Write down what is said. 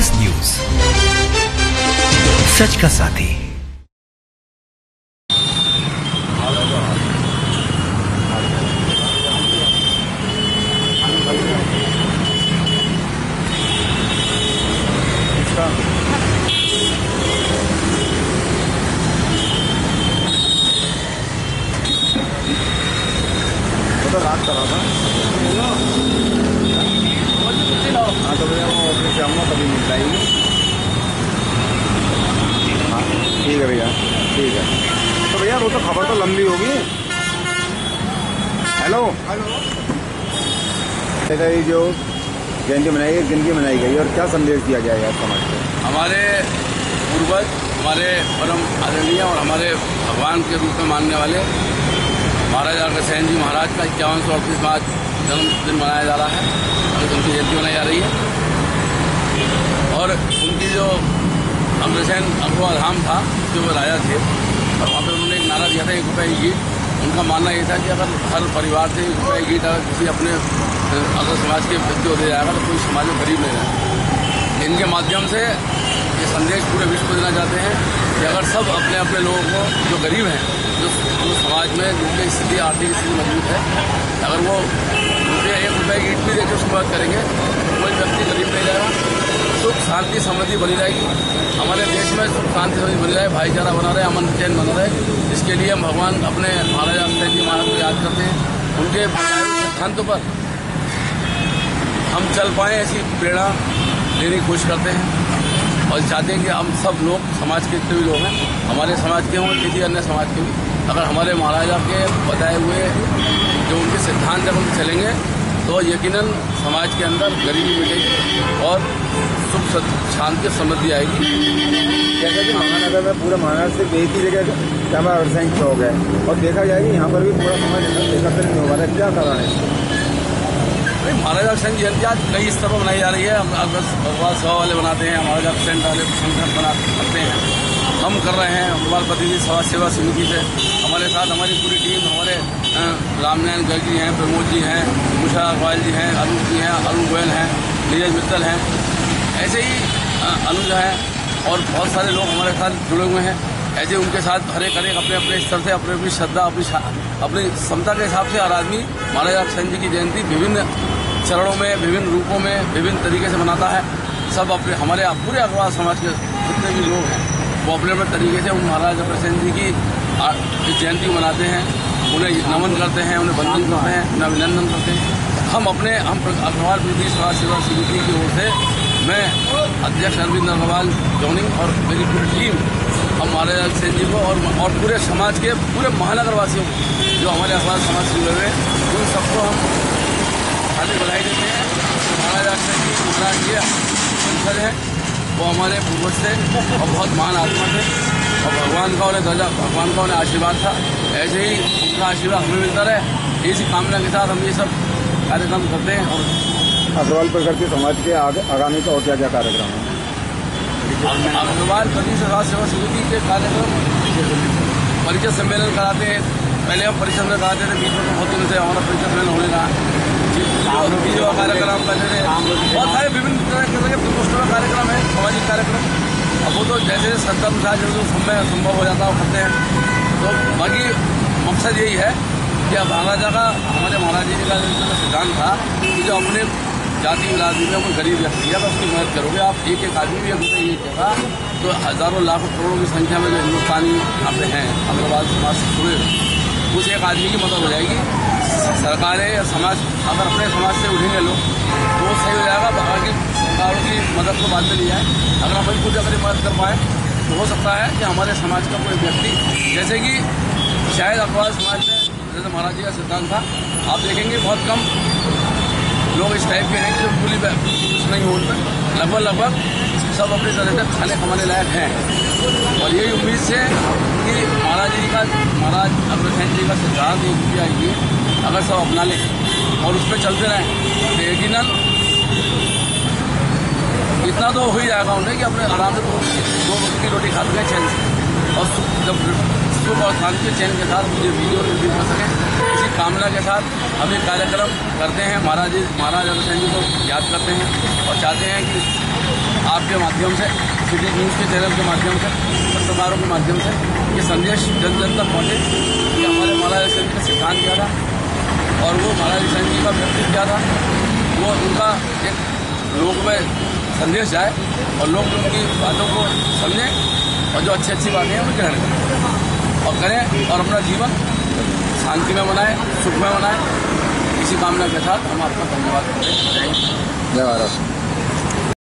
News सच का साथी तो रात करा था हाँ तो भैया मैं ऑफ़िस से आऊँगा कभी मिल जाएगी हाँ ठीक है भैया ठीक है तो भैया वो तो खबर तो लंबी होगी। हेलो। हेलो ये जो जयंती मनाई गई की मनाई गई और क्या संदेश दिया जाएगा समाज को? हमारे पूर्वज, हमारे परम आदरणीय और हमारे भगवान के रूप में मानने वाले महाराजा अग्रसेन जी महाराज का इक्यावन सौ अड़तीस बाद जन्मदिन मनाया जा रहा है और उनकी जयंती मनाई जा रही है। और उनकी जो अग्रसेन अग्रवाल धाम था, जो वो राजा थे, और वहाँ पर उन्होंने नारा दिया था एक रुपये गीत उनका मानना ये था कि अगर हर परिवार से एक रुपये गीत अगर किसी अपने अगर समाज के व्यक्ति दे जाएगा तो कोई समाज में गरीब नहीं रहेगा इनके माध्यम से ये संदेश पूरे विश्व को देना चाहते हैं कि अगर सब अपने अपने लोगों को जो गरीब हैं जो, समाज में जिनकी स्थिति आर्थिक स्थिति मज़बूत है अगर वो रुपये एक रुपये की ईट भी देकर उसकी करेंगे कोई व्यक्ति गरीब शांति, समृद्धि बनी रहेगी। हमारे देश में सुख, शांति, समृद्धि बनी रहे, भाईचारा बना रहे, अमन चैन बना रहे। इसके लिए हम भगवान अपने महाराजा अक्षय जी, महाराज को याद करते हैं। उनके सिद्धांतों पर हम चल पाए ऐसी प्रेरणा लेने की कोशिश करते हैं। और चाहते हैं कि हम सब लोग, समाज के जितने भी लोग हैं, हमारे समाज के हों, किसी अन्य समाज के भी, अगर हमारे महाराजा के बताए हुए जो उनके सिद्धांत जब हम चलेंगे तो यकीनन समाज के अंदर गरीबी मिटेगी और सुख शांति समृद्धि आएगी। जैसा कि महानगर में पूरे महानगर से एक ही जगह कैमरा अड़सैन चौक है। और देखा जाए कि यहाँ पर भी पूरा समाज एकत्र नहीं हो रहा है क्या कारण है? महाराजा अक्षय जयंती आज कई स्तर पर मनाई जा रही है। हम भगवान सभा वाले बनाते हैं महाराजा अक्षय वाले संगठन बना करते हैं। हम कर रहे हैं भगवान प्रतिनिधि समाज सेवा समिति से। हमारे साथ हमारी पूरी टीम, हमारे रामनारायण गर्ग जी हैं, प्रमोद जी हैं, उषा अग्रवाल जी हैं, अरुण जी हैं, अरुण गोयल हैं, नीरज मित्तल हैं। ऐसे ही अनुज हैं, और बहुत सारे लोग हमारे साथ जुड़े हुए हैं। ऐसे उनके साथ हर एक हर एक अपने अपने स्तर से, अपनी अपनी श्रद्धा, अपनी अपनी क्षमता के हिसाब से हर आदमी महाराजा अक्षय जी की जयंती विभिन्न चरणों में, विभिन्न रूपों में, विभिन्न तरीके से मनाता है। सब अपने, हमारे पूरे अग्रवाल समाज के जितने भी लोग हैं, वो अपने अपने तरीके से उन महाराजा अग्रसेन जी की जयंती मनाते हैं। उन्हें नमन करते हैं, उन्हें वंदन करते हैं, उन्हें अभिनंदन करते हैं। हम अपने, हम अग्रवाल प्रदेश समाज सेवा समिति की ओर से मैं अध्यक्ष अरविंद अग्रवाल जोनिंग और मेरी पूरी टीम हम महाराजा अग्रसेन जी को और, और पूरे समाज के पूरे महानगरवासियों को जो हमारे अखबार समाज से जुड़े हुए हैं उन सबको हम खाली बधाई देते हैं। महाराजा अक्षय जी महाराज जी वंशज हैं वो हमारे पूर्वज थे और बहुत महान आत्मा थे। और भगवान का उन्हें दर्जा भगवान का उन्हें आशीर्वाद था। ऐसे ही उनका आशीर्वाद हमें मिलता रहे। इसी कामना के साथ हम ये सब कार्यक्रम करते हैं और अग्रवाल प्रकृति समाज के आगे, आगामी का और क्या क्या कार्यक्रम है? अग्रवाल समाज सेवा समिति के कार्यक्रम, परिचय सम्मेलन कराते हैं। पहले हम परिचय सम्मेलन कराते थे, बीच में तो बहुत दिन से हमारा परिचय सम्मेलन होने का जो कार्यक्रम करते थे। बहुत सारे विभिन्न तरह के प्रकोष्ठों का कार्यक्रम है, सामाजिक कार्यक्रम। अब वो तो जैसे श्रद्धा अनुसार जो समय संभव हो जाता है करते हैं। तो बाकी मकसद यही है कि अब महाराजा का हमारे महाराज जी का सिद्धांत था कि जो अपने जाति बिरादरी में कोई गरीब व्यक्ति है उसकी मदद करोगे। आप एक एक आदमी भी अगर ये जगह तो हज़ारों लाखों करोड़ों की संख्या में जो हिंदुस्तानी पे हैं अग्रवाल समाज से जुड़े उस एक आदमी की मदद हो जाएगी। सरकारें या समाज, अगर अपने समाज से उठेंगे लोग तो वो सही हो जाएगा। बाकी सरकारों की मदद को बाद में है अगर हम खुद ये मदद कर पाए तो हो सकता है कि हमारे समाज का कोई व्यक्ति, जैसे कि शायद अग्रवाल समाज में जैसे महाराज जी का सिद्धांत था, आप देखेंगे बहुत कम लोग इस टाइप के हैं कि जो पूरी नहीं हो लगभग लगभग सब अपनी तरह खाने कमाने लायक हैं। और यही उम्मीद से कि महाराज जी का महाराज अग्रसेन जी का सिद्धांत ये किया ये अगर सब अपना लें और उस पर चलते रहें तो यकीनन इतना तो हो ही जाएगा उन्हें कि अपने आराम से दो दो की रोटी खाते हैं चैन से। और जब सुख और शांति के चैन के साथ मुझे वीडियो रिव्यू कर सकें कामना के साथ हम एक कार्यक्रम करते हैं। महाराज जी महाराज अग्रसेन जी को याद करते हैं और चाहते हैं कि आपके माध्यम से, सिटी न्यूज़ के चैनल के माध्यम से, पत्रकारों के माध्यम से ये संदेश जन जन तक पहुँचे कि हमारे महाराज अग्रसेन जी का सिद्धांत क्या था और वो महाराज अग्रसेन जी का व्यक्तित्व क्या था, वो उनका एक लोग में संदेश जाए और लोग उनकी बातों को समझें और जो अच्छी अच्छी बातें हैं वो ग्रहण करें और करें और अपना जीवन शांति में मनाए सुख में मनाए इसी कामना के साथ हम आपका धन्यवाद करते हैं। जय महाराष्ट्र